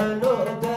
Hello.